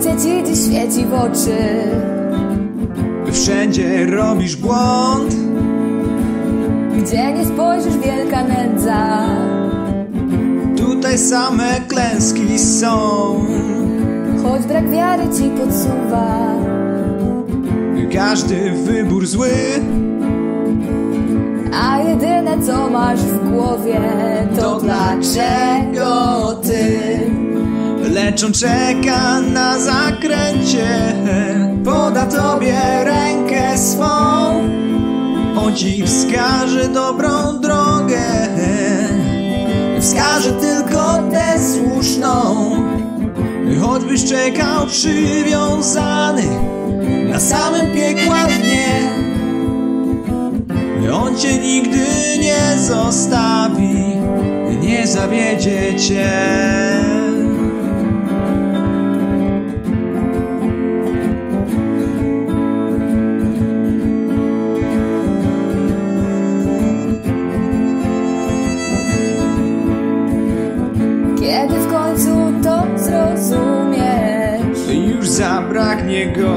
w oczy. Wszędzie robisz błąd Gdzie nie spojrzysz wielka nędza. Tutaj same klęski są. Choć brak wiary ci podsuwa. Każdy wybór zły A jedyne co masz w głowie To dlaczego? ty Lecz on czeka na zakręcie. Poda tobie rękę swą. On ci wskaże dobrą drogę. Wskaże tylko tę słuszną. Choćbyś czekał przywiązany Na samym piekła dnie. On cię nigdy nie zostawi Nie zawiedzie cię zabraknie go.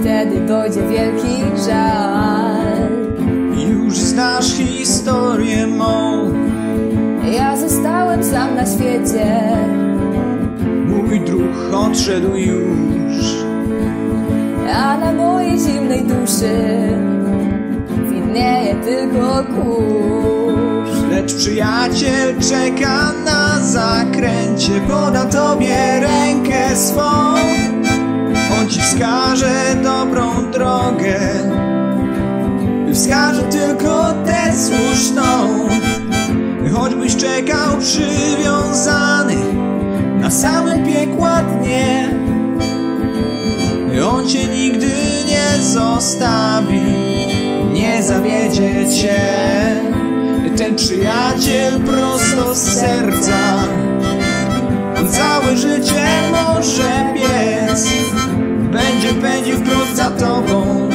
Wtedy dojdzie wielki żal. Już znasz historię mą. Ja zostałem sam na świecie. Mój druh odszedł już. A na mojej zimnej duszy Widnieje tylko kurz. Lecz przyjaciel czeka na zakręcie Poda tobie rękę swą. On ci wskaże dobrą drogę. Wskaże tylko tę słuszną. Choćbyś czekał przywiązany Na samym piekła dnie. On cię nigdy nie zostawi Nie zawiedzie cię. Ten przyjaciel prosto z serca całe życie może biec. Będzie pędził wprost za tobą.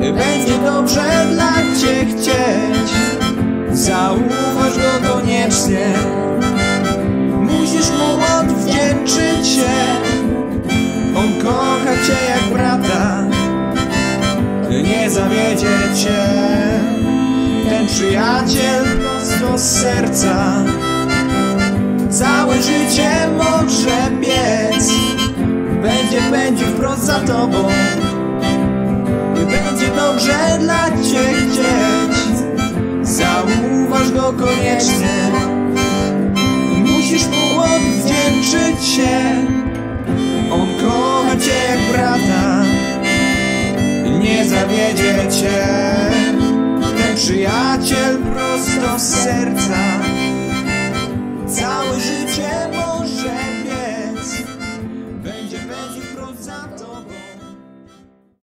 Będzie dobrze dla cię chcieć. Zauważ go koniecznie. Musisz mu odwdzięczyć się. On kocha cię jak brata. Nie zawiedzie cię. Ten przyjaciel prosto z serca Całe życie może biec. Będzie pędził wprost za tobą. Będzie dobrze dla cię chcieć. Zauważ go koniecznie. Musisz mu odwdzięczyć się. On kocha cię jak brata. Nie zawiedzie cię. Ten przyjaciel prosto z serca